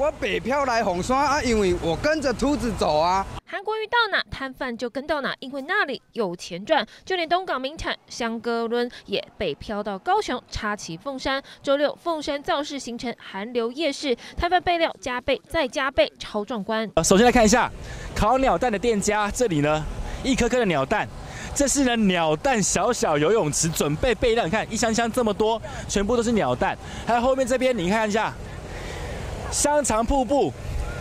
我北漂来红山啊，因为我跟着兔子走啊。韩国瑜到哪，摊贩就跟到哪，因为那里有钱赚。就连东港名产香格伦也北漂到高雄，插旗凤山。周六凤山造势形成寒流夜市，摊贩备料加倍再加倍，超壮观。首先来看一下烤鸟蛋的店家，这里呢一颗颗的鸟蛋，这是呢鸟蛋小小游泳池准备备料，你看一箱箱这么多，全部都是鸟蛋。还有后面这边，你看一下。香肠瀑布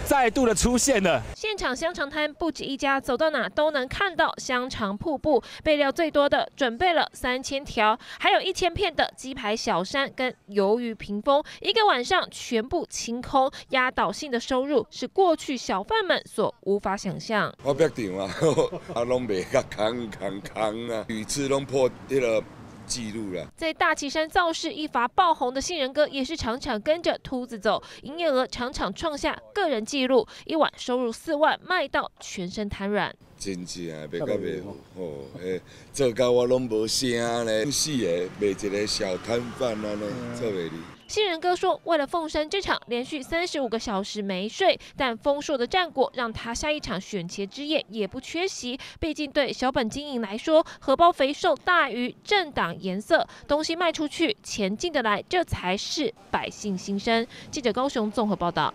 再度的出现了。现场香肠摊不止一家，走到哪都能看到香肠瀑布。备料最多的准备了三千条，还有一千片的鸡排小山跟鱿鱼屏风，一个晚上全部清空，压倒性的收入是过去小贩们所无法想象。我别定啊，啊拢袂甲空空空啊，屡次拢破迄个。记录了，在大旗山造势一发爆红的杏仁哥，也是场场跟着秃子走，营业额场场创下个人记录，一晚收入四万，卖到全身瘫软。真正卖甲卖好，诶，做到我拢无声咧，死个，卖一个小摊贩安尼，做袂哩。新人哥说，为了凤山这场连续三十五个小时没睡，但丰硕的战果让他下一场选前之夜也不缺席。毕竟对小本经营来说，荷包肥瘦大于政党颜色，东西卖出去，钱进得来，这才是百姓心声。记者高雄综合报道。